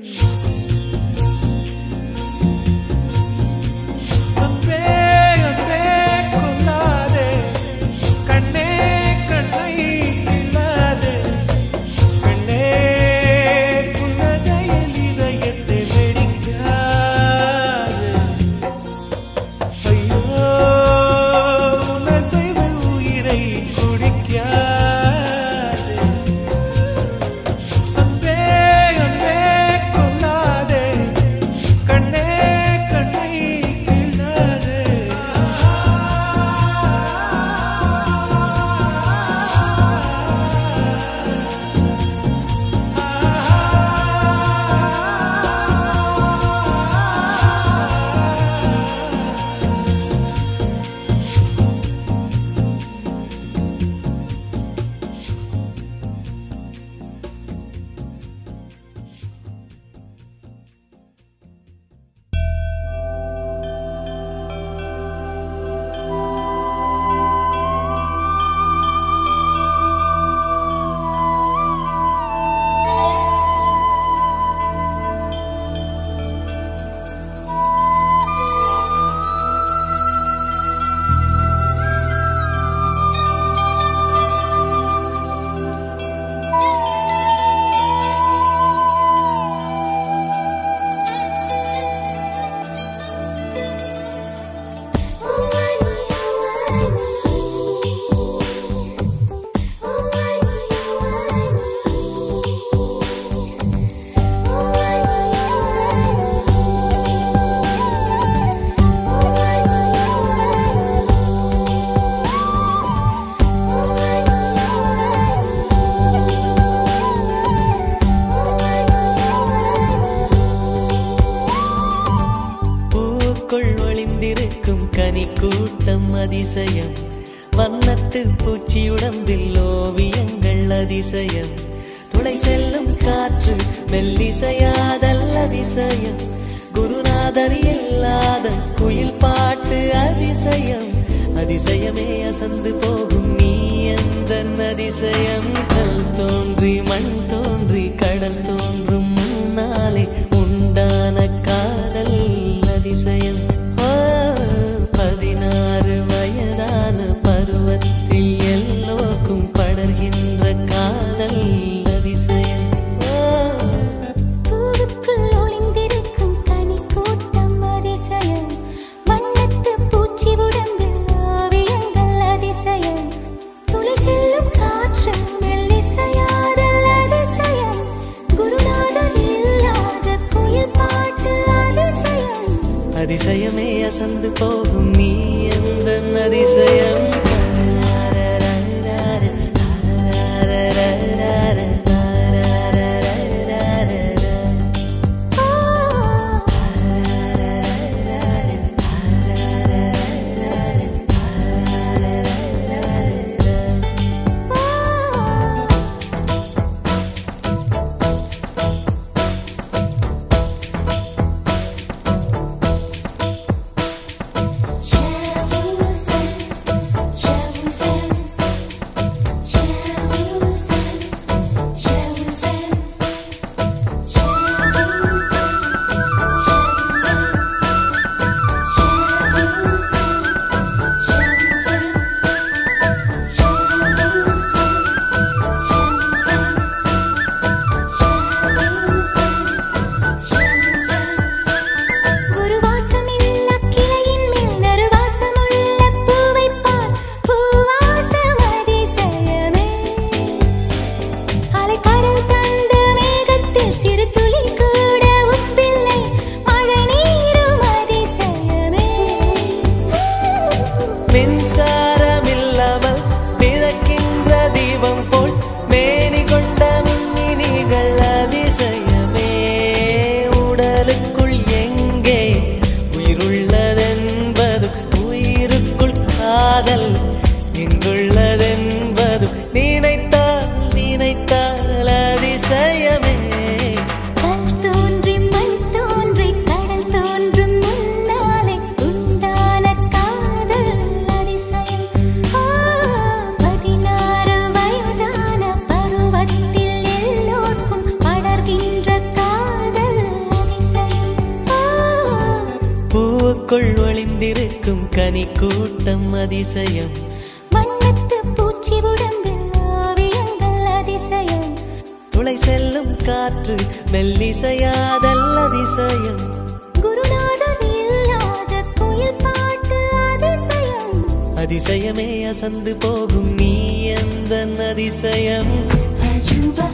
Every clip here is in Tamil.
you. அதிசயம். வண்ணத்து பூச்சி உடம்பில் ஓவியங்கள் அதிசயம். துளை செல்லும் காற்று மெல்லிசையாதல் அதிசயம். குருநாதர் இல்லாத குயில் பாட்டு அதிசயம். அதிசயமே அசந்து போகும் நீ எந்த அதிசயம். கல் தோன்றி மண் தோன்றி கடல் தோன்றி. அதிசயமே அசந்து போகும் நீ எந்த அதிசயம் அதிசயமே செல்லும் காற்று மெல்லிசையாதல் அதிசயம். அசந்து போகும் நீ எந்த அதிசயம் அஜுபா.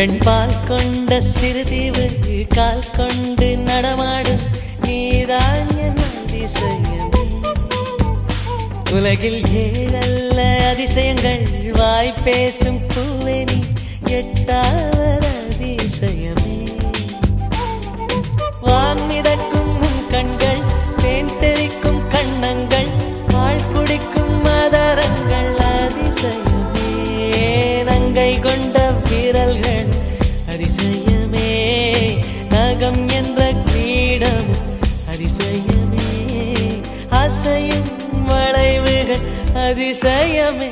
வெண்பால் கொண்ட சிறுதீவு கால் கொண்டு நடமாடும் நீதான் என் அதிசயம் உலகில் ஏழல்ல அதிசயங்கள் வாய் பேசும் பூவெனி எட்டாவது அதிசயமே. வான்மிதக்கும் கண்கள் தேன் தெரிக்கும் கண்ணங்கள் பால் குடிக்கும் மதரங்கள் அதிசயமே. நங்கை கொண்ட விரல்கள் அதிசயமே.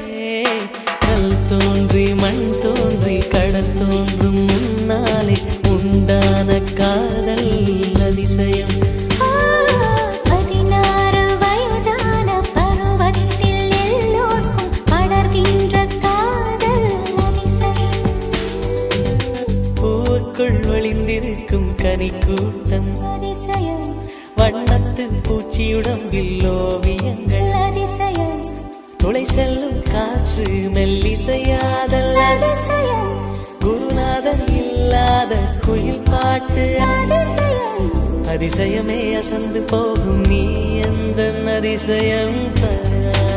கல் தோன்றி மண் தோன்றி கடல் தோன்றும் முன்னாலே உண்டான காதல் அதிசயம். ஒளிந்திருக்கும் கனி கூட்டம் வண்ணத்து பூச்சியுடம்பில் ஓவியங்கள். காற்று மெல்லிசையாதல்ல. குருநாதன் இல்லாத குயில் பாட்டு. அதிசயமே அசந்து போகும் நீ எந்த அதிசயம் பெற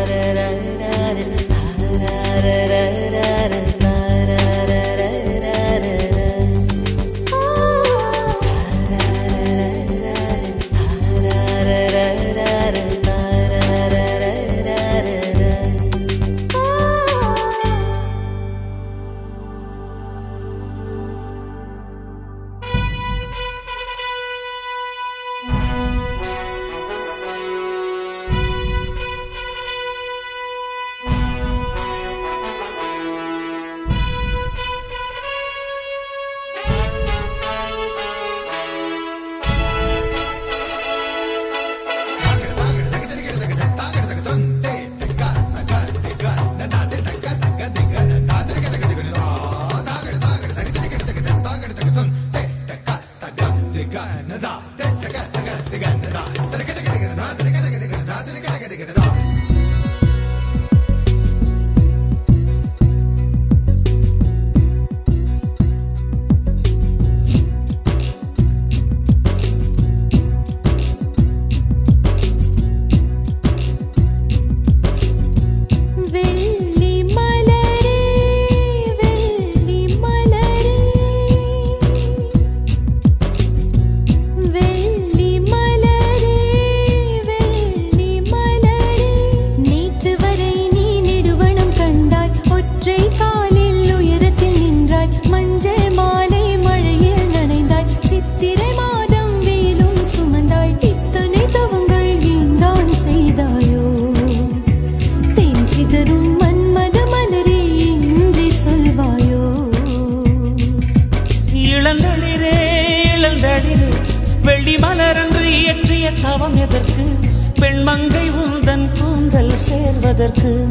தவம் எதற்கு? பெண்மங்கை உந்தன் கூந்தல் சேர்வதற்கு.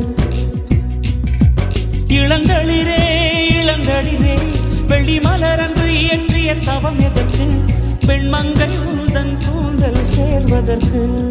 இளங்களிரே இளங்களிரே வெள்ளி மலரன்று இயற்றிய தவம் எதற்கு? பெண்மங்கை உந்தன் கூந்தல் சேர்வதற்கு.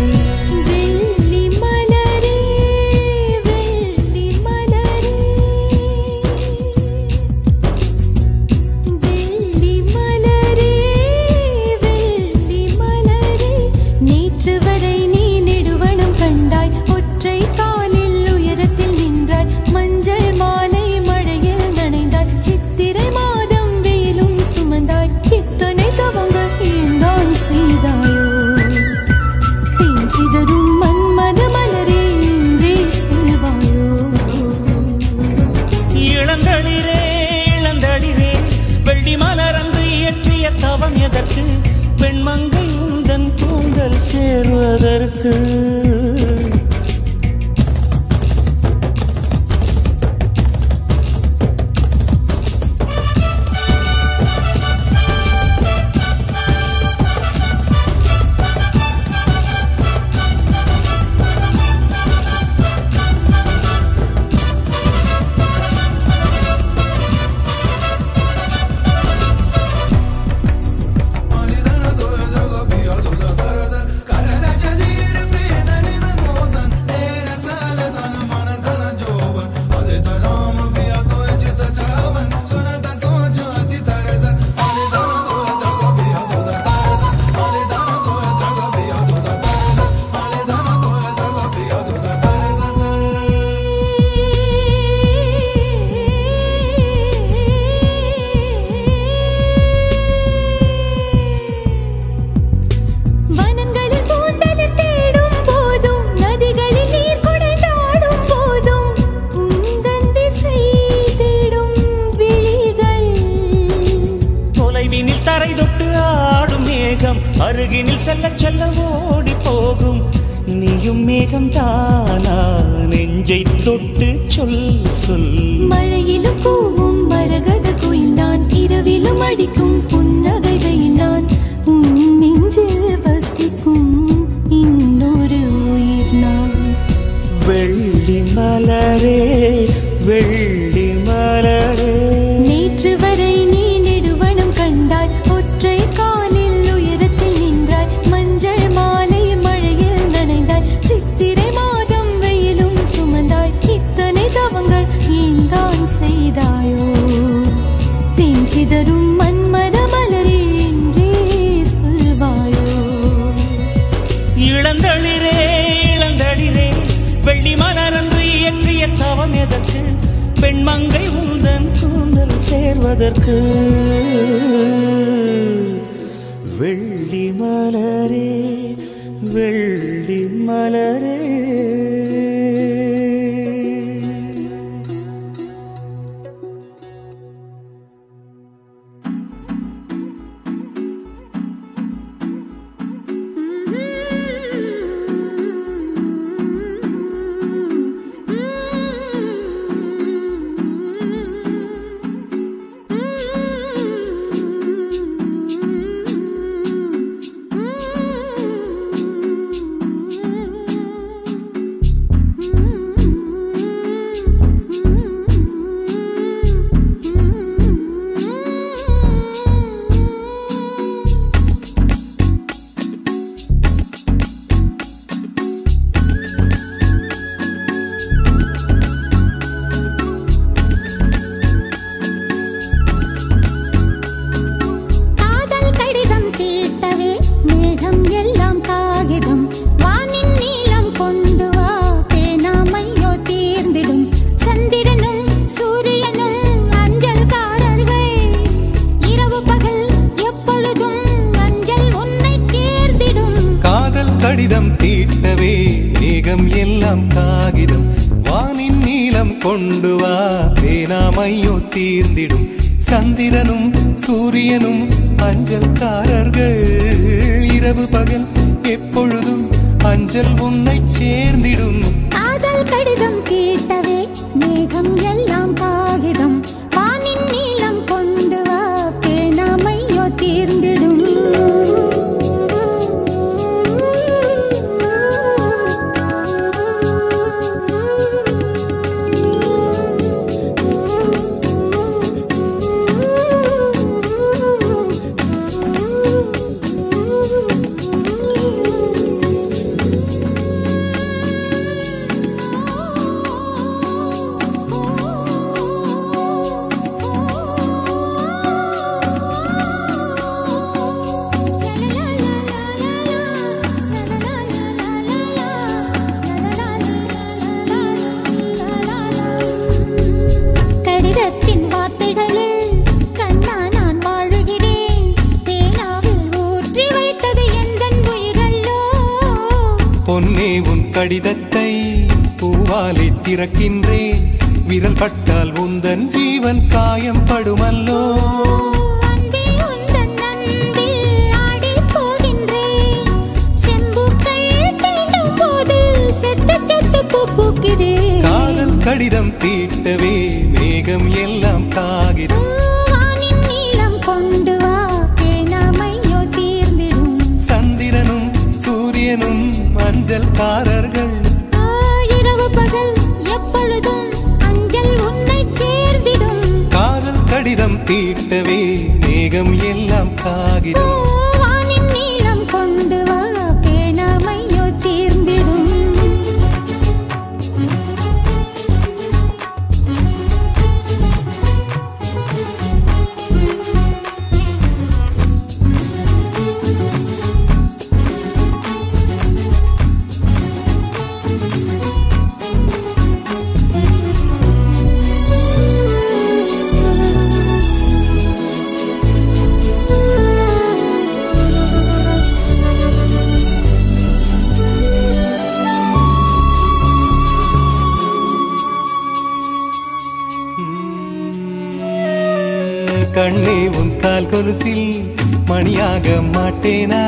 சேருவதற்கு ഇന്നൊരു വെള്ളി മലരേ വെള്ളി கேட்பதற்கு வெள்ளி மலரே வெள்ளி மலரே. ஊஞ்சல் உன்னை சேர்ந்திடும். கடிதத்தை பூவாலை திறக்கின்றேன். விரல் பட்டால் உந்தன் ஜீவன் காயம் படுமல்லோ காதல் கடிதம் தீட்டவே மேகம் எல்லாம் காகிதம் கண்ணே உன் கால் கொலுசில் மணியாக மாட்டேனா?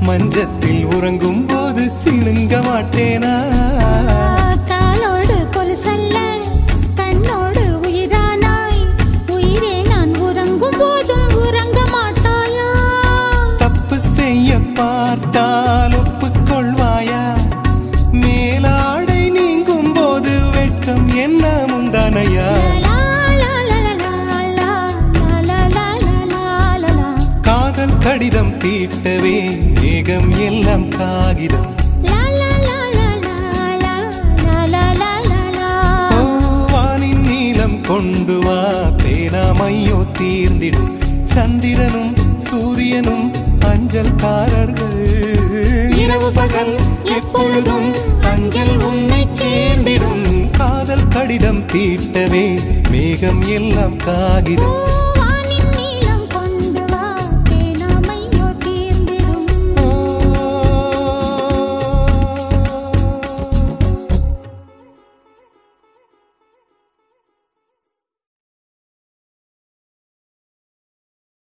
மஞ்சத்தில் உறங்கும் போது சிழுங்க மாட்டேனா? காலோடு கொலுசல்ல கடிதம் தீட்டவே மேகம் எல்லாம் காகிதம் வானின் நீளம் கொண்டு வா பேராமையோ தீர்ந்திடும் சந்திரனும் சூரியனும் அஞ்சல்காரர்கள் இரவு பகல் எப்பொழுதும் அஞ்சல் உன்னை சேர்ந்திடும் காதல் கடிதம் தீட்டவே மேகம் எல்லாம் காகிதம்